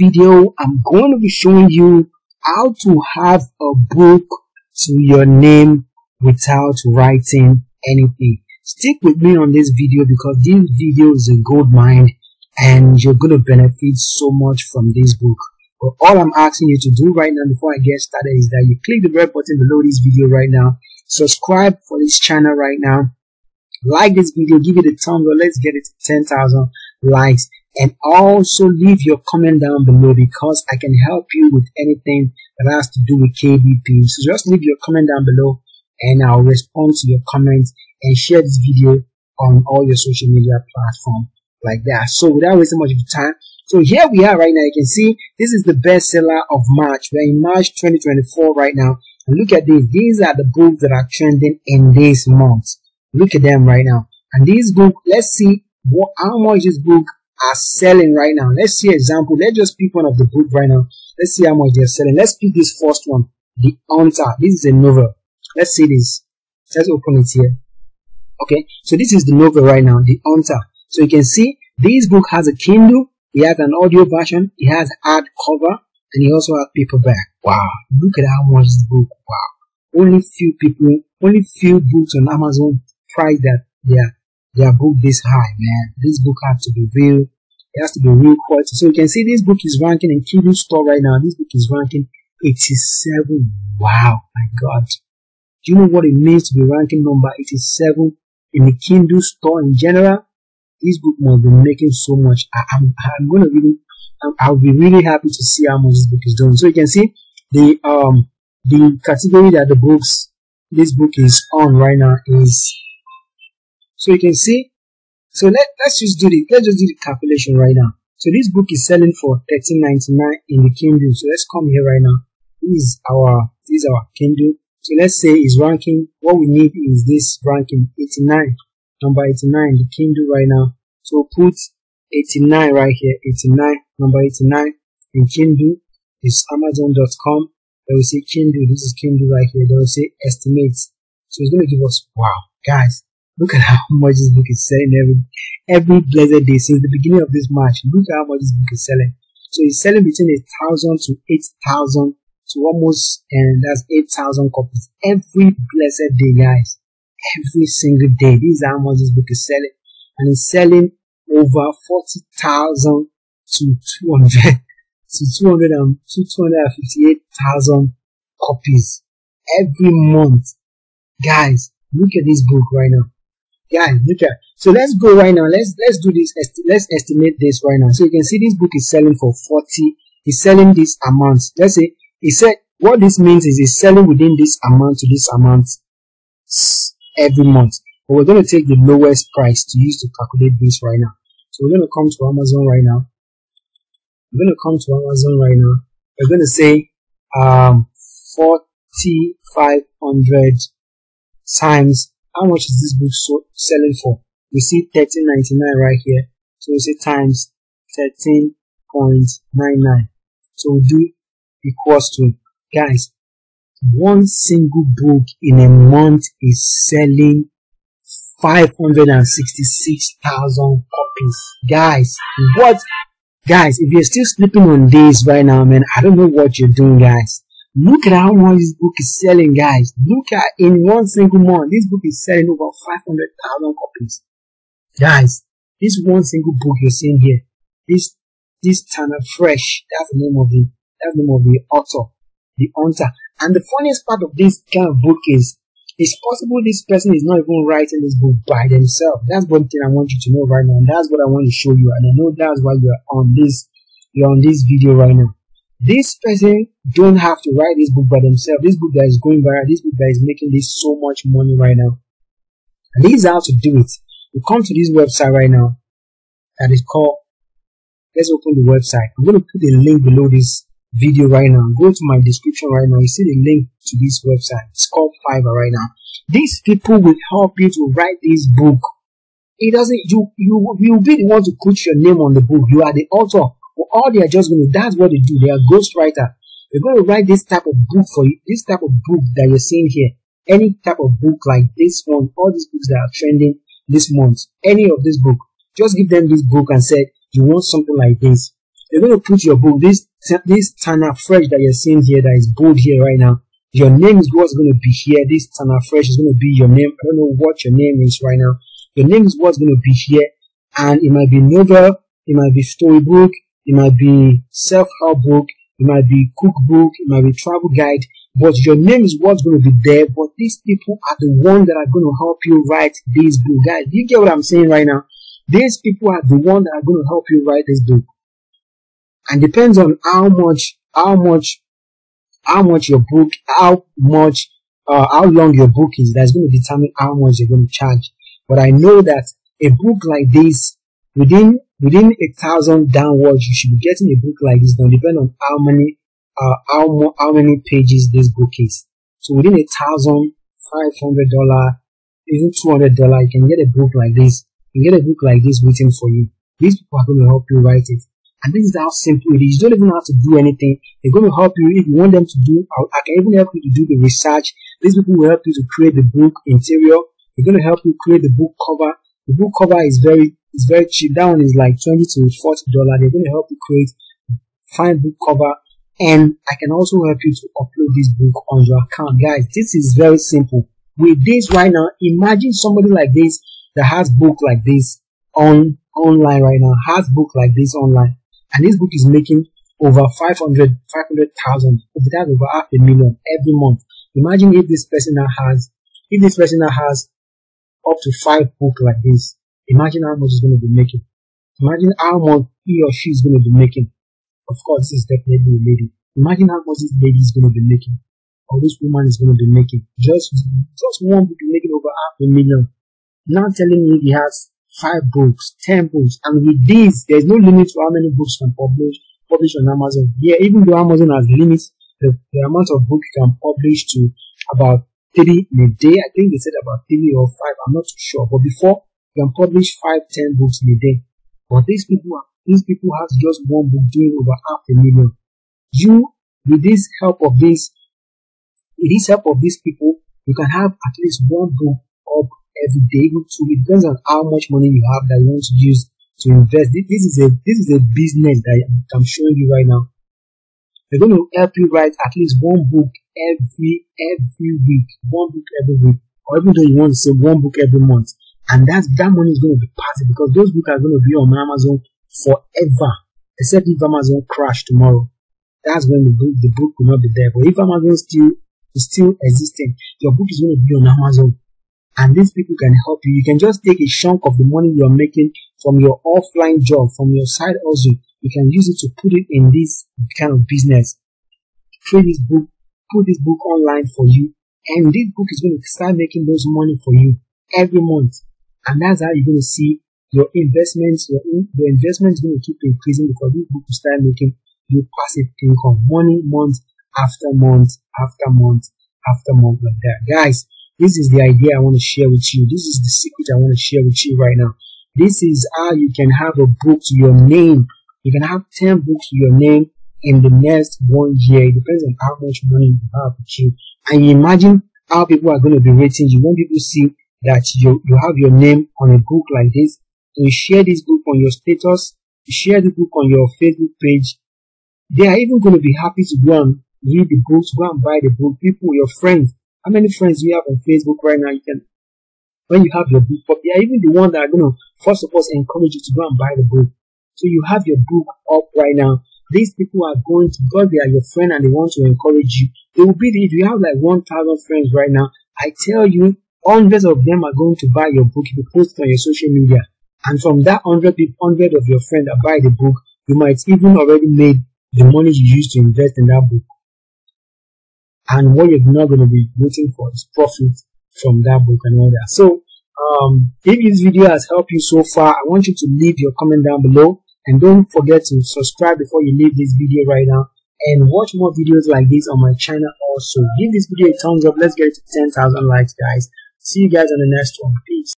video, I'm going to be showing you how to have a book to your name without writing anything. Stick with me on this video because this video is a gold mine and you're going to benefit so much from this book. But all I'm asking you to do right now before I get started is that you click the red button below this video right now, subscribe for this channel right now, like this video, give it a thumbs up, let's get it to 10,000 likes and also leave your comment down below because I can help you with anything that has to do with KDP. So just leave your comment down below and I'll respond to your comments and share this video on all your social media platforms like that. So without wasting much of time, so here we are right now. You can see this is the bestseller of March. We're in March 2024 right now. And look at this. These are the books that are trending in this month. Look at them right now. And this book, let's see what, how much this book are selling right now. Let's see example. Let's just pick one of the book right now. Let's see how much they're selling. Let's pick this first one, The Hunter. This is a novel. Let's see this. Let's open it here. Okay, so this is the novel right now, The Hunter. So you can see this book has a Kindle, it has an audio version, it has hard cover, and it also has paperback. Wow, look at how much this book. Wow, only few people, only few books on Amazon price that they are their book this high, man. This book has to be real. It has to be real quality. So you can see this book is ranking in Kindle store right now. This book is ranking 87. Wow, my God. Do you know what it means to be ranking number 87 in the Kindle store in general? This book must be making so much. I, am I'm, I'm to really, I'll be really happy to see how much this book is doing. So you can see the, um, the category that the books, this book is on right now is so you can see, so let, let's just do the, let's just do the calculation right now. So this book is selling for thirteen ninety nine in the Kindle. So let's come here right now. This is our, this is our Kindle. So let's say it's ranking, what we need is this ranking 89, number 89, the Kindle right now. So put 89 right here, 89, number 89 in Kindle is amazon.com. They will say Kindle, this is Kindle right here. They will say estimates. So it's going to give us, wow, guys, Look at how much this book is selling every every blessed day since the beginning of this March. Look at how much this book is selling. So it's selling between a thousand to eight thousand to almost and that's eight thousand copies every blessed day, guys. Every single day. This is how much this book is selling. And it's selling over forty thousand to two hundred to 200 and 258,000 copies every month. Guys, look at this book right now look at so let's go right now. Let's let's do this let's estimate this right now. So you can see this book is selling for 40 he's selling this amount. Let's say he said what this means is he's selling within this amount to this amount every month. But we're going to take the lowest price to use to calculate this right now. So we're going to come to amazon right now. We're going to come to amazon right now. We're going to say um 4500 times how much is this book so, selling for? We see 13.99 right here. So we say times 13.99. So we do equals to, guys, one single book in a month is selling 566,000 copies. Guys, what? Guys, if you're still sleeping on this right now, man, I don't know what you're doing, guys. Look at how much this book is selling, guys. Look at in one single month, this book is selling over 500,000 copies. Guys, this one single book you're seeing here, this, this Tana French, that's the name of the, that's the name of the author, the hunter. And the funniest part of this kind of book is, it's possible this person is not even writing this book by themselves. That's one thing I want you to know right now. And that's what I want to show you. And I know that's why you're on this, you're on this video right now. This person don't have to write this book by themselves. This book that is going viral, this book that is making this so much money right now. And this is how to do it. You come to this website right now that is called, let's open the website. I'm going to put a link below this video right now. Go to my description right now. You see the link to this website. It's called Fiverr right now. These people will help you to write this book. It doesn't, you, you, you will be the one to put your name on the book. You are the author all they are just going to, that's what they do. They are ghostwriter. They're going to write this type of book for you, this type of book that you're seeing here. Any type of book like this one, all these books that are trending this month, any of this book, just give them this book and say, you want something like this. They're going to put your book, this, this Tana French that you're seeing here that is bold here right now. Your name is what's going to be here. This Tana French is going to be your name. I don't know what your name is right now. Your name is what's going to be here. And it might be novel, it might be storybook, it might be self-help book, it might be cookbook, it might be travel guide, but your name is what's going to be there. But these people are the ones that are going to help you write this book. Guys, you get what I'm saying right now? These people are the ones that are going to help you write this book. And depends on how much, how much, how much your book, how much, uh, how long your book is, that's going to determine how much you're going to charge. But I know that a book like this, within, within a thousand downwards, you should be getting a book like this. Don't depend on how many uh, how, how many pages this book is. So within a thousand, five hundred dollar, even two hundred dollar, you can get a book like this. You can get a book like this waiting for you. These people are going to help you write it. And this is how simple it is. You don't even have to do anything. They're going to help you if you want them to do. I can even help you to do the research. These people will help you to create the book interior. They're going to help you create the book cover. The book cover is very is very cheap. That one is like twenty to forty dollar. They're going to help you create fine book cover and I can also help you to upload this book on your account. Guys, this is very simple. With this right now, imagine somebody like this that has book like this on online right now, has book like this online, and this book is making over 500, 500,000, that's over half a million every month. Imagine if this person now has, if this person now has up to five book like this, imagine how much he's going to be making. Imagine how much he or she is going to be making. Of course, this is definitely a lady. Imagine how much this lady is going to be making, or this woman is going to be making. Just, just one will be making over half a million. Now telling me he has five books, ten books, and with these, there's no limit to how many books can publish publish on Amazon. Yeah, even though Amazon has limits, the, the amount of book you can publish to about three in a day. I think they said about three or five. I'm not sure. But before, can publish five, ten books in a day. But these people these people have just one book doing over half a million. You, with this help of this, with this help of these people, you can have at least one book up every day, even two. It depends on how much money you have that you want to use to invest. This is a this is a business that I'm showing you right now. They're going to help you write at least one book every every week, one book every week, or even though you want to say one book every month, and that's that money is going to be passive because those books are going to be on Amazon forever, except if Amazon crash tomorrow. That's when the book, the book will not be there. But if Amazon still is still existing, your book is going to be on Amazon. And these people can help you. You can just take a chunk of the money you're making from your offline job, from your side hustle. You can use it to put it in this kind of business. Create this book, put this book online for you. And this book is going to start making those money for you every month. And that's how you're going to see your investments, your, in, your investment is going to keep increasing because book will start making you passive income money month after month after month after month like that. Guys, this is the idea I want to share with you. This is the secret I want to share with you right now. This is how you can have a book to your name. You can have 10 books to your name in the next one year. It depends on how much money you have with you. And you imagine how people are going to be rating you. When people see that you, you have your name on a book like this, So you share this book on your status, you share the book on your Facebook page, they are even going to be happy to go and read the book, to go and buy the book. People, your friends, how many friends you have on Facebook right now? You can, when you have your book, but they are even the ones that are going to, first of all, encourage you to go and buy the book. So you have your book up right now. These people are going to, because they are your friend and they want to encourage you. They will be, if you have like 1,000 friends right now, I tell you, hundreds of them are going to buy your book if you post it on your social media. And from that hundred people, hundred of your friends that buy the book, you might even already made the money you used to invest in that book. And what you're not going to be waiting for is profit from that book and all that. So, um, if this video has helped you so far, I want you to leave your comment down below and don't forget to subscribe before you leave this video right now and watch more videos like this on my channel also. Give this video a thumbs up. Let's get it to 10,000 likes, guys. See you guys on the next one. Peace.